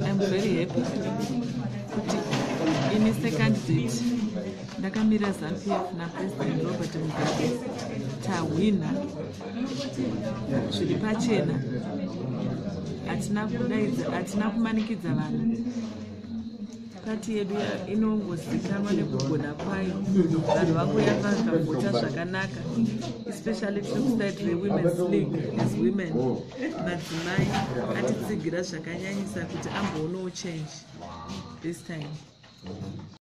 i'm very happy kuti ini secandidate ndakamira zanup f napresident robert mugabe tahwina zviri pachena. Hatina kudaidza hatina kumanikidza vanhu pati yedu inongozikanwa nekugona kwayo. Vanhu vangoyanga vakavhota zvakanaka especially tiri kuside rewomens league as women madzimai atitsigira zvakanyanyisa kuti amboonawo change this time